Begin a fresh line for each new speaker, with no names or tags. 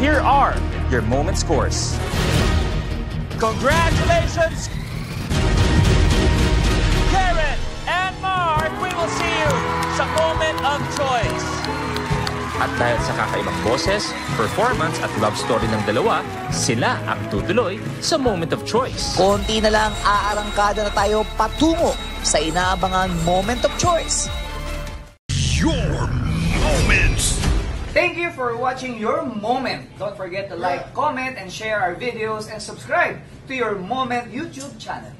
here are your moment scores. Congratulations, Karen and Mark! We will see you sa moment of choice. At dahil sa kakaibang boses, performance at love story ng dalawa, sila ang tutuloy sa moment of choice.
Konti na lang aarangkada na tayo patungo sa inaabangan moment of choice.
Your moments.
Thank you for watching your moment. Don't forget to like, comment, and share our videos and subscribe to your moment YouTube channel.